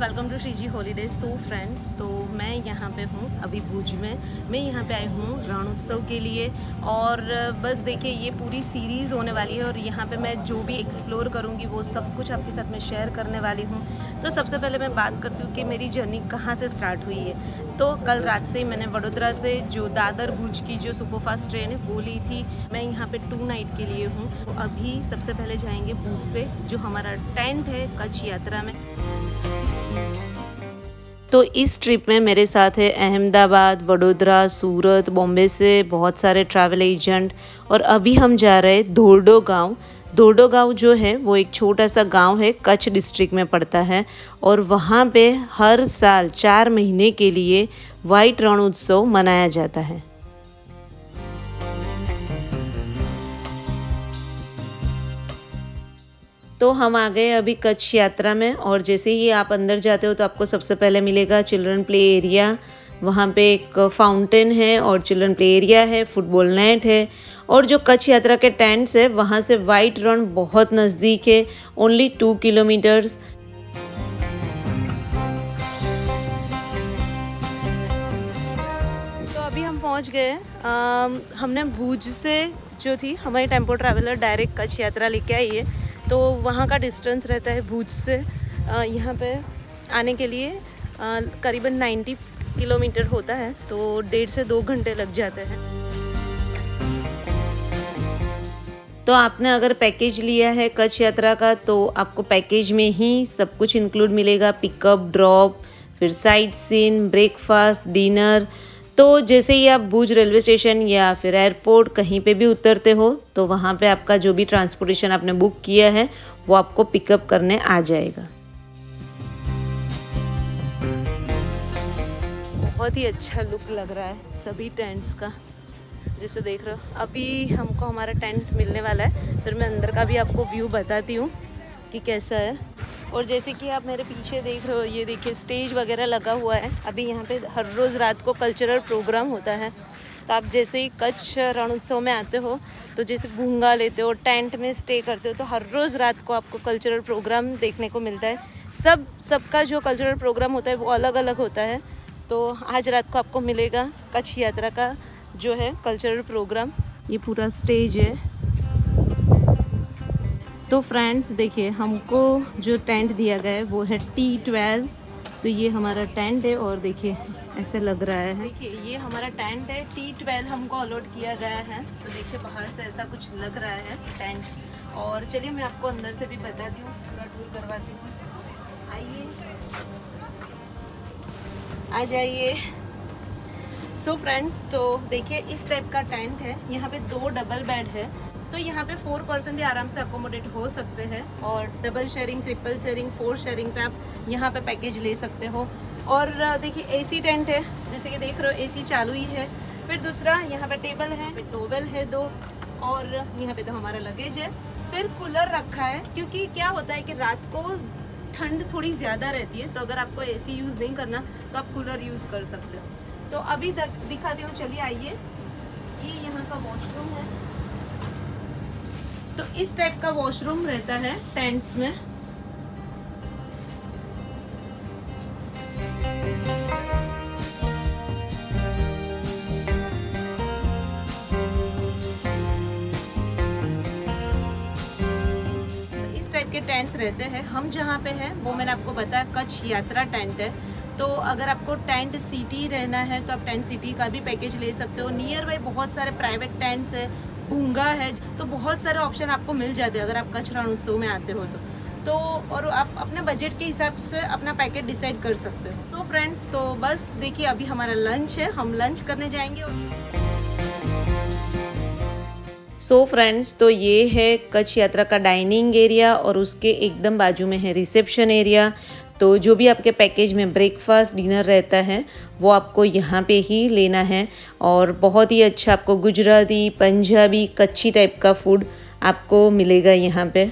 Welcome to Shri ji holiday so friends तो मैं यहाँ पे हूँ अभी भुज में। मैं यहाँ पे आई हूँ रणोत्सव के लिए। और बस देखिए, ये पूरी सीरीज़ होने वाली है और यहाँ पे मैं जो भी एक्सप्लोर करूँगी, वो सब कुछ आपके साथ में शेयर करने वाली हूँ। तो सबसे पहले मैं बात करती हूँ कि मेरी जर्नी कहाँ से स्टार्ट हुई है। तो कल रात से ही मैंने वडोदरा से जो दादर भुज की जो सुपरफास्ट ट्रेन है, वो ली थी। मैं यहाँ पर टू नाइट के लिए हूँ। तो अभी सबसे पहले जाएँगे भुज से, जो हमारा टेंट है, कच्छ यात्रा में। तो इस ट्रिप में मेरे साथ है अहमदाबाद, वडोदरा, सूरत, बॉम्बे से बहुत सारे ट्रैवल एजेंट और अभी हम जा रहे हैं धोरडो गाँव। धोडो गाँव जो है, वो एक छोटा सा गाँव है, कच्छ डिस्ट्रिक्ट में पड़ता है और वहाँ पे हर साल चार महीने के लिए वाइट रण उत्सव मनाया जाता है। तो हम आ गए अभी कच्छ यात्रा में, और जैसे ही आप अंदर जाते हो तो आपको सबसे पहले मिलेगा चिल्ड्रन प्ले एरिया। वहाँ पे एक फाउंटेन है और चिल्ड्रन प्ले एरिया है, फुटबॉल नेट है, और जो कच्छ यात्रा के टेंट्स है, वहाँ से वाइट रन बहुत नज़दीक है, ओनली टू किलोमीटर्स। तो अभी हम पहुँच गए। हमने भूज से जो थी, हमारी टेंपो ट्रैवलर डायरेक्ट कच्छ यात्रा लेके आई है। तो वहाँ का डिस्टेंस रहता है भूज से यहाँ पे आने के लिए करीबन 90 किलोमीटर होता है तो डेढ़ से दो घंटे लग जाते हैं। तो आपने अगर पैकेज लिया है कच्छ यात्रा का तो आपको पैकेज में ही सब कुछ इंक्लूड मिलेगा पिकअप ड्रॉप फिर साइट सीन ब्रेकफास्ट डिनर तो जैसे ही आप भूज रेलवे स्टेशन या फिर एयरपोर्ट कहीं पे भी उतरते हो तो वहाँ पे आपका जो भी ट्रांसपोर्टेशन आपने बुक किया है, वो आपको पिकअप करने आ जाएगा। बहुत ही अच्छा लुक लग रहा है सभी टेंट्स का। जैसे देख रहे हो, अभी हमको हमारा टेंट मिलने वाला है, फिर मैं अंदर का भी आपको व्यू बताती हूँ कि कैसा है। और जैसे कि आप मेरे पीछे देख रहे हो, ये देखिए स्टेज वगैरह लगा हुआ है। अभी यहाँ पे हर रोज़ रात को कल्चरल प्रोग्राम होता है। तो आप जैसे ही कच्छ रण उत्सव में आते हो तो जैसे भूँगा लेते हो टेंट में स्टे करते हो तो हर रोज़ रात को आपको कल्चरल प्रोग्राम देखने को मिलता है। सब, सबका जो कल्चरल प्रोग्राम होता है, वो अलग अलग होता है। तो आज रात को आपको मिलेगा कच्छ यात्रा का जो है कल्चरल प्रोग्राम ये पूरा स्टेज है। तो फ्रेंड्स देखिए, हमको जो टेंट दिया गया है, वो है टी ट्वेल्व तो ये हमारा टेंट है और देखिए, ऐसे लग रहा है। देखिए, ये हमारा टेंट है। टी ट्वेल्व हमको अलॉट किया गया है। तो देखिए, बाहर से ऐसा कुछ लग रहा है टेंट और चलिए, मैं आपको अंदर से भी बताती हूँ, पूरा टूर करवाती हूँ। आइए। आ जाइए। सो फ्रेंड्स तो देखिए, इस टाइप का टेंट है। यहाँ पे दो डबल बेड है। तो यहाँ पे फोर पर्सन भी आराम से अकोमोडेट हो सकते हैं और double sharing triple sharing four sharing पे आप यहाँ पे पैकेज ले सकते हो। और देखिए एसी टेंट है, जैसे कि देख रहे हो एसी चालू ही है। फिर दूसरा, यहाँ पे टेबल है, फिर टोवेल है दो, और यहाँ पे तो हमारा लगेज है। फिर कूलर रखा है, क्योंकि क्या होता है कि रात को ठंड थोड़ी ज़्यादा रहती है तो अगर आपको एसी यूज़ नहीं करना तो आप कूलर यूज़ कर सकते हो। तो अभी दिखाती हूँ, चलिए आइए। ये यहाँ का वॉशरूम है। तो इस टाइप का वॉशरूम रहता है टेंट्स में। तो के टेंट्स रहते हैं। हम जहाँ पे हैं, वो मैंने आपको बताया कच्छ यात्रा टेंट है। तो अगर आपको टेंट सिटी रहना है तो आप टेंट सिटी का भी पैकेज ले सकते हो। नियर बाई बहुत सारे प्राइवेट टेंट्स है। भूँगा है तो बहुत सारे ऑप्शन आपको मिल जाते हैं अगर आप कच्छ रण उत्सव में आते हो तो। तो और आप अपने बजट के हिसाब से अपना पैकेट डिसाइड कर सकते हो। सो फ्रेंड्स तो बस देखिए, अभी हमारा लंच है, हम लंच करने जाएँगे सो so फ्रेंड्स तो ये है कच्छ यात्रा का डाइनिंग एरिया और उसके एकदम बाजू में है रिसेप्शन एरिया तो जो भी आपके पैकेज में ब्रेकफास्ट डिनर रहता है, वो आपको यहाँ पे ही लेना है। और बहुत ही अच्छा आपको गुजराती, पंजाबी, कच्ची टाइप का फ़ूड आपको मिलेगा यहाँ पे।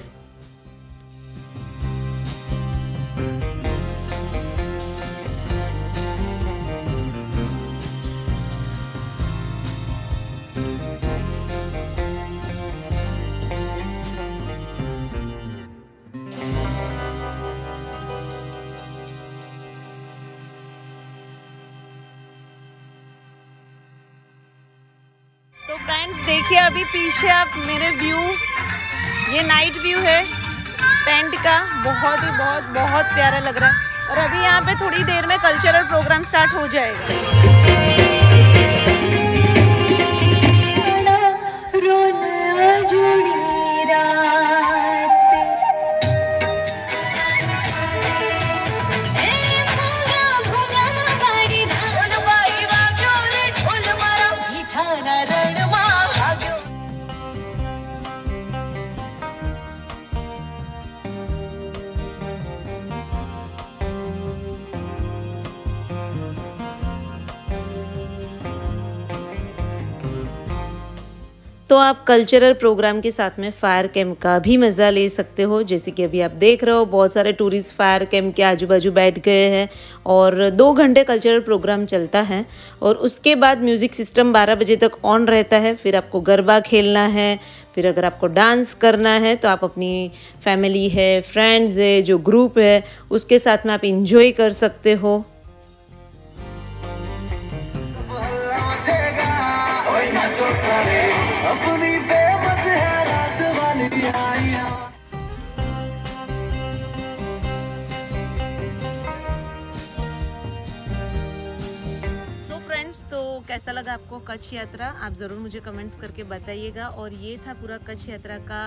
देखिए, अभी पीछे आप मेरे व्यू ये नाइट व्यू है टेंट का। बहुत ही, बहुत बहुत प्यारा लग रहा है। और अभी यहाँ पे थोड़ी देर में कल्चरल प्रोग्राम स्टार्ट हो जाएगा। तो आप कल्चरल प्रोग्राम के साथ में फायर कैम्प का भी मज़ा ले सकते हो। जैसे कि अभी आप देख रहे हो, बहुत सारे टूरिस्ट फायर कैम्प के आजू बाजू बैठ गए हैं और दो घंटे कल्चरल प्रोग्राम चलता है और उसके बाद म्यूज़िक सिस्टम 12 बजे तक ऑन रहता है। फिर आपको गरबा खेलना है, फिर अगर आपको डांस करना है तो आप अपनी फैमिली है फ्रेंड्स है, जो ग्रुप है, उसके साथ में आप इंजॉय कर सकते हो। अपनी फ्रेंड्स तो कैसा लगा आपको कच्छ यात्रा? आप ज़रूर मुझे कमेंट्स करके बताइएगा। और ये था पूरा कच्छ यात्रा का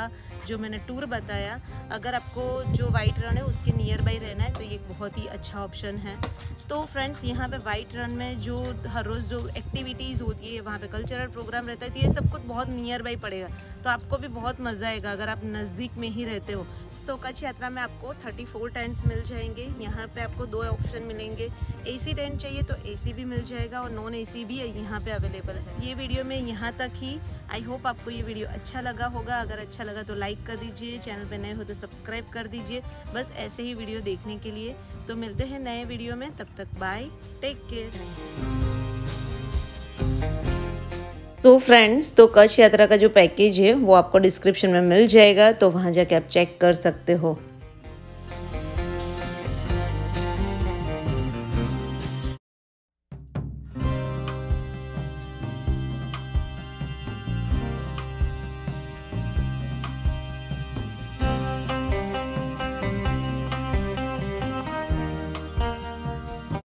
जो मैंने टूर बताया। अगर आपको जो वाइट रन है, उसके नियर बाई रहना है तो ये बहुत ही अच्छा ऑप्शन है। तो फ्रेंड्स यहाँ पे वाइट रन में जो हर रोज़ जो एक्टिविटीज़ होती है, वहाँ पे कल्चरल प्रोग्राम रहता है तो ये सब कुछ बहुत नियर बाई पड़ेगा। तो आपको भी बहुत मज़ा आएगा अगर आप नज़दीक में ही रहते हो। तो कच्छ यात्रा में आपको थर्टी फोर टेंट्स मिल जाएँगे। यहाँ पे आपको दो ऑप्शन मिलेंगे। एसी टेंट चाहिए तो एसी भी मिल जाएगा और नॉन एसी भी यहाँ पे अवेलेबल है। ये वीडियो में यहाँ तक ही आई होप आपको ये वीडियो अच्छा लगा होगा। अगर अच्छा लगा तो लाइक कर दीजिए। चैनल पर नए हो तो सब्सक्राइब कर दीजिए। बस ऐसे ही वीडियो देखने के लिए। तो मिलते हैं नए वीडियो में। तब तक बाय टेक केयर तो फ्रेंड्स तो कच्छ यात्रा का जो पैकेज है, वो आपको डिस्क्रिप्शन में मिल जाएगा तो वहाँ जाके आप चेक कर सकते हो।